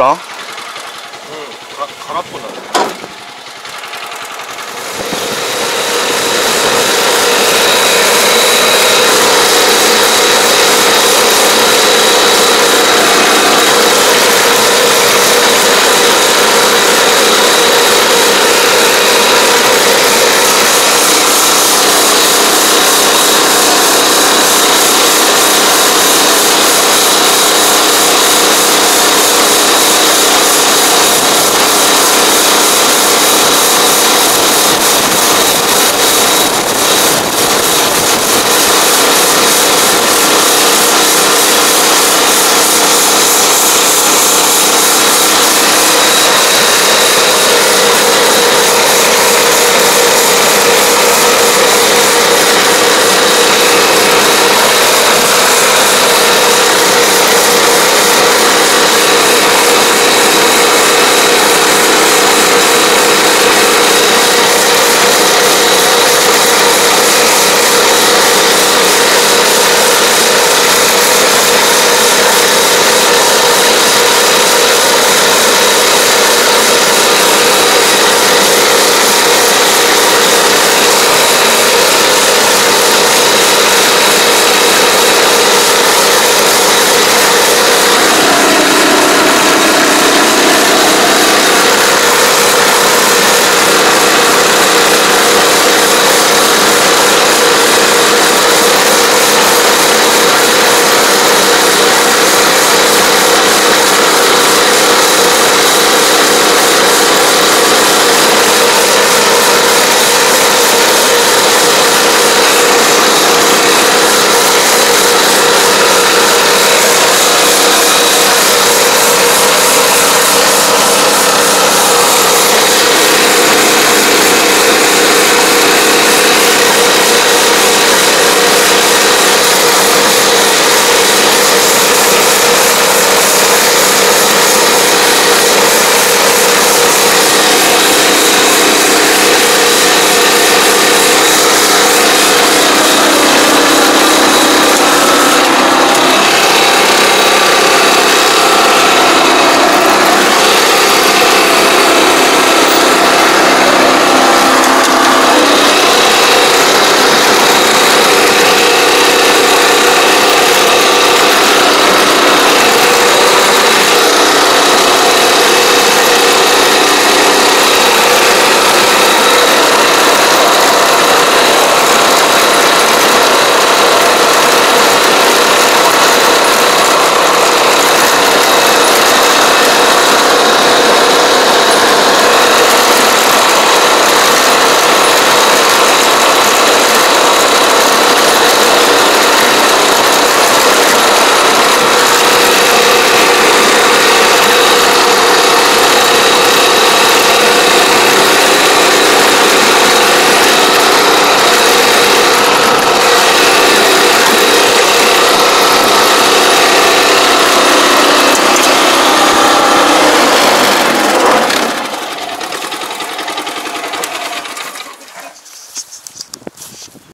맛